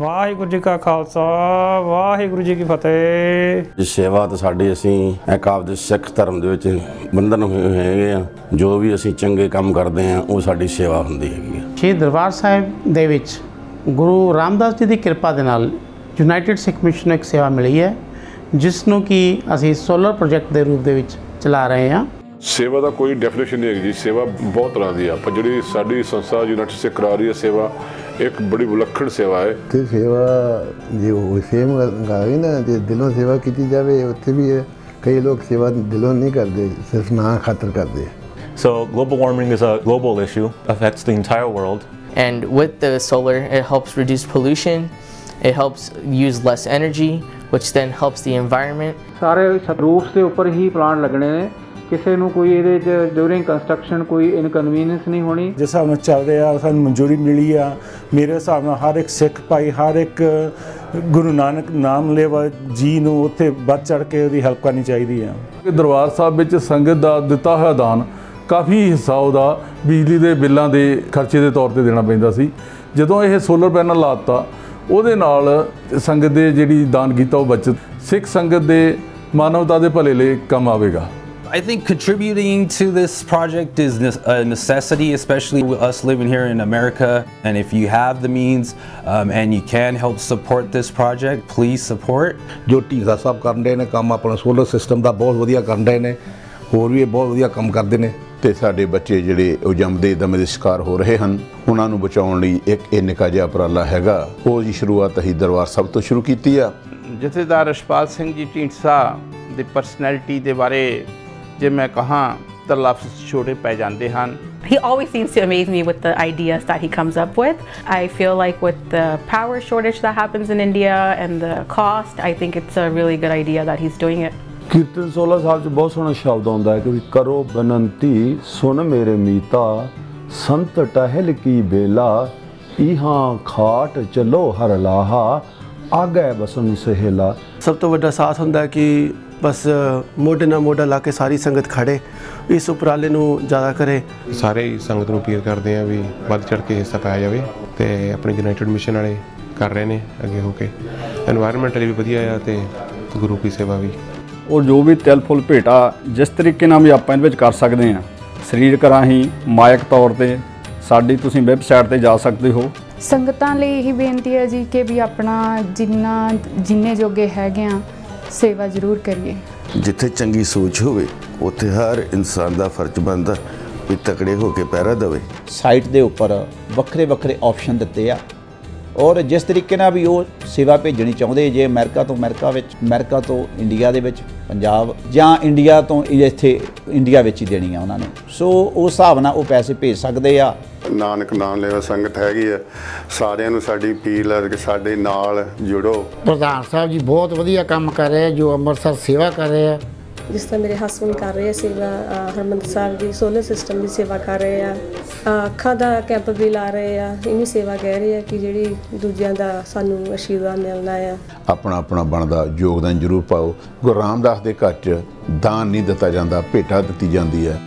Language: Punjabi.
ਵਾਹਿਗੁਰੂ ਜੀ ਕਾ ਖਾਲਸਾ ਵਾਹਿਗੁਰੂ ਜੀ ਕੀ ਫਤਿਹ। ਇਹ ਸੇਵਾ ਤਾਂ ਸਾਡੀ ਅਸੀਂ ਇੱਕ ਆਪਦੇ ਸਿੱਖ ਧਰਮ ਦੇ ਵਿੱਚ ਬੰਧਨ ਹੋਏ ਹੋਏ ਹੈਗੇ ਆ ਜੋ ਵੀ ਅਸੀਂ ਚੰਗੇ ਕੰਮ ਕਰਦੇ ਆ ਉਹ ਸਾਡੀ ਸੇਵਾ ਹੁੰਦੀ ਹੈਗੀ ਆ। ਸ਼੍ਰੀ ਦਰਬਾਰ ਸਾਹਿਬ ਦੇ ਵਿੱਚ ਗੁਰੂ ਰਾਮਦਾਸ ਜੀ ਦੀ ਕਿਰਪਾ ਦੇ ਨਾਲ ਯੂਨਾਈਟਿਡ ਸਿੱਖ ਮਿਸ਼ਨ ਇੱਕ ਸੇਵਾ ਮਿਲੀ ਹੈ ਜਿਸ ਨੂੰ ਕਿ ਅਸੀਂ ਸੋਲਰ ਪ੍ਰੋਜੈਕਟ ਦੇ ਰੂਪ ਦੇ ਵਿੱਚ ਚਲਾ ਰਹੇ ਹਾਂ। ਸੇਵਾ ਦਾ ਕੋਈ ਡੈਫੀਨੇਸ਼ਨ ਨਹੀਂ ਹੈਗੀ ਜੀ ਸੇਵਾ ਬਹੁਤ ਤਰ੍ਹਾਂ ਦੀ ਆ ਪਰ ਜਿਹੜੀ ਸਾਡੀ ਸੰਸਥਾ ਯੂਨਾਈਟਡ ਸਿੱਖ ਕਰਾ ਰਹੀ ਹੈ ਸੇਵਾ ਇੱਕ ਬੜੀ ਵਿਲੱਖਣ ਸੇਵਾ ਹੈ ਤੇ ਸੇਵਾ ਜੇ ਉਹ ਸੇਮ ਗਾਵੇ ਨਾ ਜੇ ਦਿਲੋਂ ਸੇਵਾ ਕੀਤੀ ਜਾਵੇ ਉੱਥੇ ਵੀ ਹੈ। ਕਈ ਲੋਕ ਸੇਵਾ ਦਿਲੋਂ ਨਹੀਂ ਕਰਦੇ ਸਿਰਫ ਨਾਂ ਖਾਤਰ ਕਰਦੇ So global warming is a global issue, affects the entire world. And with the solar, it helps reduce pollution, it helps use less energy, which then helps the environment. ਸਾਰੇ ਰੂਫਸ ਦੇ ਉੱਪਰ ਹੀ ਪਲਾਂਟ ਲੱਗਣੇ ਨੇ ਕਿਸੇ ਨੂੰ ਕੋਈ ਇਹਦੇ ਚ ਡਿਊਰਿੰਗ ਕੰਸਟਰਕਸ਼ਨ ਕੋਈ ਇਨਕਨਵੀਨੀਅੰਸ ਨਹੀਂ ਹੋਣੀ। ਜਿਸ ਹਿਸਾਬ ਨਾਲ ਚੱਲ ਰਿਹਾ ਸਾਨੂੰ ਮਨਜ਼ੂਰੀ ਮਿਲੀ ਆ। ਮੇਰੇ ਹਿਸਾਬ ਨਾਲ ਹਰ ਇੱਕ ਸਿੱਖ ਭਾਈ ਹਰ ਇੱਕ ਗੁਰੂ ਨਾਨਕ ਨਾਮ ਲੈਵਾ ਜੀ ਨੂੰ ਉੱਥੇ ਵੱਧ ਚੜ ਕੇ ਉਹਦੀ ਹੈਲਪ ਕਰਨੀ ਚਾਹੀਦੀ ਆ। ਕਿ ਦਰਬਾਰ ਸਾਹਿਬ ਵਿੱਚ ਸੰਗਤ ਦਾ ਦਿੱਤਾ ਹੋਇਆ ਦਾਨ ਕਾਫੀ ਹਿੱਸਾ ਉਹਦਾ ਬਿਜਲੀ ਦੇ ਬਿੱਲਾਂ ਦੇ ਖਰਚੇ ਦੇ ਤੌਰ ਤੇ ਦੇਣਾ ਪੈਂਦਾ ਸੀ। ਜਦੋਂ ਇਹ ਸੋਲਰ ਪੈਨਲ ਲਾਤਾ ਉਹਦੇ ਨਾਲ ਸੰਗਤ ਦੇ ਜਿਹੜੀ ਦਾਨ ਕੀਤਾ ਉਹ ਬਚਤ। ਸਿੱਖ ਸੰਗਤ ਦੇ ਮਾਨਵਤਾ ਦੇ ਭਲੇ ਲਈ ਕੰਮ ਆਵੇਗਾ। I think contributing to this project is ne- a necessity, especially with us living here in America. And if you have the means um, and you can help support this project, please support. ਜੋ ਢੀਂਗਰਾ ਸਾਹਿਬ ਕਰਨ ਰਹੇ ਨੇ ਕੰਮ ਆਪਣਾ ਸੋਲਰ ਸਿਸਟਮ ਦਾ ਬਹੁਤ ਵਧੀਆ ਕਰਨ ਰਹੇ ਨੇ ਹੋਰ ਵੀ ਇਹ ਬਹੁਤ ਵਧੀਆ ਕੰਮ ਕਰਦੇ ਨੇ ਤੇ ਸਾਡੇ ਬੱਚੇ ਜਿਹੜੇ ਉਹ ਜੰਮਦੇ ਦਮੇ ਦੇ ਸ਼ਿਕਾਰ ਹੋ ਰਹੇ ਹਨ ਉਹਨਾਂ ਨੂੰ ਬਚਾਉਣ ਲਈ ਇੱਕ ਇਹ ਨਿੱਕਾ ਜਿਹਾ ਉਪਰਾਲਾ ਹੈਗਾ ਉਹ ਜੀ ਸ਼ੁਰੂਆਤ ਅਸੀਂ ਦਰਬਾਰ ਸਾਹਿਬ ਤੋਂ ਸ਼ੁਰੂ ਕੀਤੀ ਆ ਜਥੇਦਾਰ ਰਸ਼ਪਾਲ ਸਿੰਘ ਜੀ ਢੀਂਡਸਾ ਦੀ ਪਰਸਨੈਲਿਟੀ ਦੇ ਬਾਰੇ ਜੇ ਮੈਂ ਕਹਾਂ ਤਾਂ ਲਫ਼ਜ਼ ਛੋਟੇ ਪੈ ਜਾਂਦੇ ਹਨ He always seems to amaze me with the ideas that he comes up with. I feel like with the power shortage that happens in India and the cost, I think it's a really good idea that he's doing it. ਕੀਰਤਨ 16 ਸਾਹਿਬ ਚ ਬਹੁਤ ਸੋਹਣਾ ਸ਼ਬਦ ਆਉਂਦਾ ਹੈ ਕਿ ਕਰੋ ਬਨੰਤੀ ਸੁਣ ਮੇਰੇ ਮੀਤਾ ਸੰਤ ਟਹਿਲ ਕੀ ਬੇਲਾ ਇਹਾਂ ਖਾਟ ਚਲੋ ਹਰ ਲਾਹਾ ਆਗੇ ਬਸਨ ਸਹੇਲਾ ਸਭ ਤੋਂ ਵੱਡਾ ਸਾਥ ਹੁੰਦਾ ਹੈ ਕਿ ਬਸ ਮੋਢੇ ਨਾਲ ਮੋਢਾ ਲਾ ਕੇ ਸਾਰੀ ਸੰਗਤ ਖੜੇ। ਇਸ ਉਪਰਾਲੇ ਨੂੰ ਜ਼ਿਆਦਾ ਕਰੇ। ਸਾਰੇ ਹੀ ਸੰਗਤ ਨੂੰ ਅਪੀਲ ਕਰਦੇ ਆ ਵੀ ਵੱਧ ਚੜ ਕੇ ਹਿੱਸਾ ਪਾਇਆ ਜਾਵੇ ਤੇ ਆਪਣੇ ਯੂਨਾਈਟਿਡ ਮਿਸ਼ਨ ਵਾਲੇ ਕਰ ਰਹੇ ਨੇ ਅੱਗੇ ਹੋ ਕੇ। এনवायरमेंट ਵੀ ਵਧੀਆ ਆ ਤੇ ਗੁਰੂ ਕੀ ਸੇਵਾ ਵੀ। ਉਹ ਜੋ ਵੀ ਤਿਲ ਫੁੱਲ ਭੇਟਾ ਜਿਸ ਤਰੀਕੇ ਨਾਲ ਵੀ ਆਪਾਂ ਇਹਦੇ ਵਿੱਚ ਕਰ ਸਕਦੇ ਆ ਸਰੀਰਕ ਰਾਹੀਂ ਮਾਇਕ ਤੌਰ ਤੇ ਸਾਡੀ ਤੁਸੀਂ ਵੈਬਸਾਈਟ ਤੇ ਜਾ ਸਕਦੇ ਹੋ। ਸੰਗਤਾਂ ਲਈ ਇਹੀ ਬੇਨਤੀ ਹੈ ਜੀ ਕਿ ਵੀ ਆਪਣਾ ਜਿੰਨਾ ਜਿੰਨੇ ਜੋਗੇ ਹੈਗੇ ਆ ਸੇਵਾ ਜ਼ਰੂਰ ਕਰੀਏ। ਜਿੱਥੇ ਚੰਗੀ ਸੋਚ ਹੋਵੇ ਉੱਥੇ ਹਰ ਇਨਸਾਨ ਦਾ ਫਰਜ਼ ਬਣਦਾ ਵੀ ਤਕੜੇ ਹੋ ਕੇ ਪਹਿਰਾ ਦੇਵੇ। ਸਾਈਟ ਦੇ ਉੱਪਰ ਵੱਖਰੇ ਵੱਖਰੇ ਆਪਸ਼ਨ ਦਿੱਤੇ ਆ। ਔਰ ਜਿਸ ਤਰੀਕੇ ਨਾਲ ਵੀ ਉਹ ਸੇਵਾ ਭੇਜਣੀ ਚਾਹੁੰਦੇ ਜੇ ਅਮਰੀਕਾ ਤੋਂ ਅਮਰੀਕਾ ਵਿੱਚ ਅਮਰੀਕਾ ਤੋਂ ਇੰਡੀਆ ਦੇ ਵਿੱਚ ਪੰਜਾਬ ਜਾਂ ਇੰਡੀਆ ਤੋਂ ਇੱਥੇ ਇੰਡੀਆ ਵਿੱਚ ਹੀ ਦੇਣੀ ਆ ਉਹਨਾਂ ਨੇ। ਸੋ ਉਸ ਹਿਸਾਬ ਨਾਲ ਉਹ ਪੈਸੇ ਭੇਜ ਸਕਦੇ ਆ। ਨਾਨਕ ਨਾਮ ਲੈਵਾ ਸੰਗਤ ਹੈਗੀ ਆ। ਸਾਰਿਆਂ ਨੂੰ ਸਾਡੀ ਅਪੀਲ ਹੈ ਕਿ ਸਾਡੇ ਨਾਲ ਜੁੜੋ। ਪ੍ਰਧਾਨ ਸਾਹਿਬ ਜੀ ਬਹੁਤ ਵਧੀਆ ਕੰਮ ਕਰ ਰਹੇ ਆ ਜੋ ਅੰਮ੍ਰਿਤਸਰ ਸੇਵਾ ਕਰ ਰਹੇ ਆ। ਜਿਸ ਤਰ੍ਹਾਂ ਮੇਰੇ ਹਸਬੰਡ ਕਰ ਰਹੇ ਆ ਸੇਵਾ ਅ, ਹਰਿਮੰਦਰ ਸਾਹਿਬ ਦੀ ਸੋਲਰ ਸਿਸਟਮ ਦੀ ਸੇਵਾ ਕਰ ਰਹੇ ਆ ਅੱਖਾਂ ਦਾ ਕੈਂਪ ਵੀ ਲਾ ਰਹੇ ਆ ਇਹ ਸੇਵਾ ਕਹਿ ਰਹੇ ਆ ਕਿ ਜਿਹੜੀ ਦੂਜਿਆਂ ਦਾ ਸਾਨੂੰ ਅਸ਼ੀਰਵਾਦ ਮਿਲਣਾ ਆ। ਆਪਣਾ ਆਪਣਾ ਬਣਦਾ ਯੋਗਦਾਨ ਜ਼ਰੂਰ ਪਾਓ। ਗੁਰੂ ਰਾਮਦਾਸ ਦੇ ਘਰ 'ਚ ਦਾਨ ਨਹੀਂ ਦਿੱਤਾ ਜਾਂਦਾ ਭੇਟਾ ਦਿੱਤੀ ਜਾਂਦੀ ਹੈ।